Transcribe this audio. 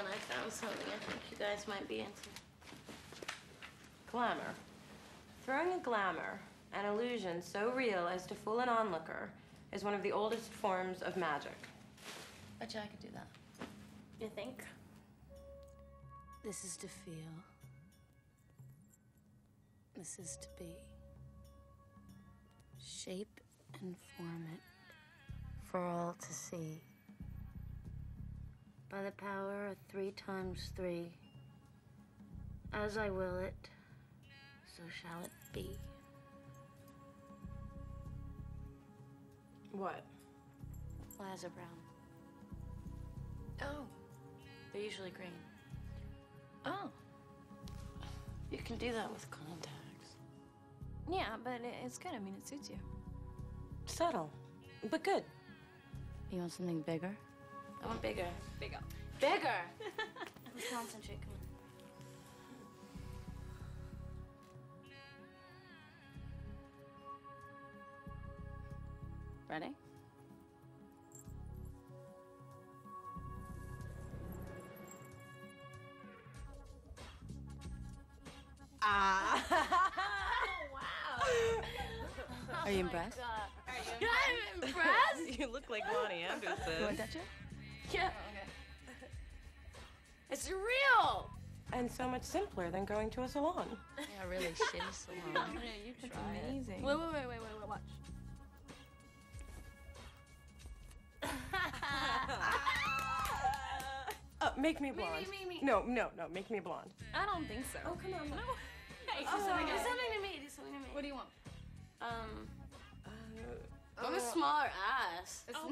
and I found something I think you guys might be into. Glamour. Throwing a glamour, an illusion so real as to fool an onlooker, is one of the oldest forms of magic. Bet you I could do that. You think? This is to feel. This is to be. Shape and form it for all to see. By the power of three times three, as I will it, so shall it be. What? Plaza Brown. Oh. They're usually green. Oh. You can do that with contacts. Yeah, but it's good. I mean, it suits you. Subtle, but good. You want something bigger? I want bigger. Bigger. Bigger! Let's concentrate. Come on. Ready? Ah. wow! Are you impressed? I'm impressed! you look like Loni You want Anderson. that too? Yeah. It's real! and so much simpler than going to a salon. Yeah, really shitty salon. Yeah, you That's try it. amazing. Wait, wait, wait, wait, wait, wait, watch. Uh, make me blonde. me, me. No, no, no, make me blonde. I don't think so. Oh, come on. No. Hey, do something, do something to me. Do something to me. What do you want? Um, Uh, I want a smaller ass. oh,